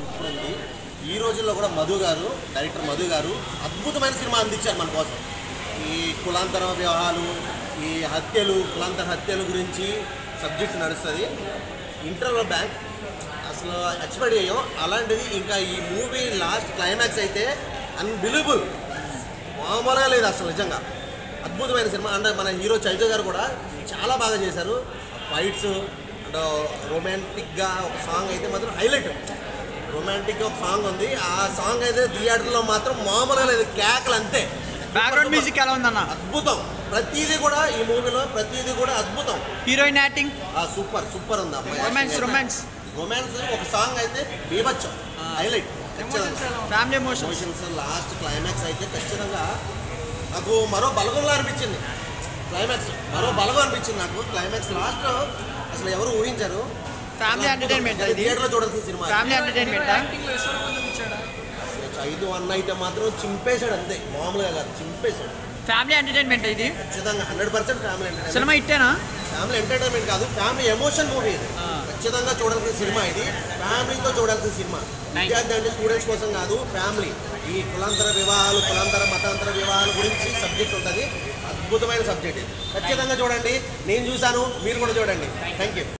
Super ఉంది ఈ రోజుల్లో కూడా మధు గారు డైరెక్టర్ మధు గారు అద్భుతమైన సినిమా అందించారు మన కోసం. ఈ కులాంతర వ్యవహారాలు ఈ హత్యలు కులాంతర హత్యల గురించి సబ్జెక్ట్ నడుస్తుంది. ఇంటర్వల్ బ్యాంక్ అసలు అచ్చిపడి అయ్యాం అలాంటిది ఇంకా ఈ మూవీ లాస్ట్ క్లైమాక్స్ అయితే అన్బిలీబుల్ మామూలుగా లేదు అసలు నిజంగా. అద్భుతమైన సినిమా. అంటే మన హీరో చైతన్య గారు కూడా చాలా బాగా చేశారు. ఫైట్స్ అంటే రొమాంటిక్గా ఒక సాంగ్ అయితే మాత్రం హైలైట్ రొమాంటిక్గా ఒక సాంగ్ ఉంది. ఆ సాంగ్ అయితే థియేటర్లో మాత్రం మామూలుగా లేదు. కేకలు అంతే. బ్యాక్గ్రౌండ్ మ్యూజిక్ ఎలా ఉందన్న? అద్భుతం. ప్రతిదీ కూడా ఈ మూవీలో ప్రతిదీ కూడా అద్భుతం. హీరోయిన్ యాక్టింగ్ సూపర్ సూపర్ ఉంది అమ్మాయి. రొమాన్స్ రొమాన్స్ రొమాన్స్ ఒక సాంగ్ అయితే బీభత్సం. Highlight family emotions last climax అయితే ఖచ్చితంగా నాకు మరో బలగంలా అనిపించింది. క్లైమాక్స్ మరో బలగం అనిపించింది నాకు. క్లైమాక్స్ లాస్ట్ అసలు ఎవరు ఊహించారు. ఫ్యామిలీ ఎంటర్టైన్మెంట్ థియేటర్లో చూడాల్సిన సినిమా ఫ్యామిలీ ఎంటర్టైన్మెంట్ ఐదు వన్ అయితే మాత్రం చింపేశాడు అంతే. మామూలుగా కాదు చింపేశాడు. ఫ్యామిలీ ఎంటర్టైన్మెంట్ ఇది? ఖచ్చితంగా హండ్రెడ్ పర్సెంట్ ఫ్యామిలీ ఎంటర్టైన్మెంట్ సినిమా ఇట్టేనా ఫ్యామిలీ ఎంటర్టైన్మెంట్ కాదు ఫ్యామిలీ ఎమోషన్ మూవీ ఇది. ఖచ్చితంగా చూడాల్సిన సినిమా ఇది. ఫ్యామిలీతో చూడాల్సిన సినిమా. విద్యార్థి అంటే స్టూడెంట్స్ కోసం కాదు ఫ్యామిలీ ఈ కులాంతర వివాహాలు కులాంతర మతాంతర వివాహాల గురించి సబ్జెక్ట్ ఉంటుంది. అద్భుతమైన సబ్జెక్ట్ ఇది. ఖచ్చితంగా చూడండి. నేను చూశాను మీరు కూడా చూడండి. Thank you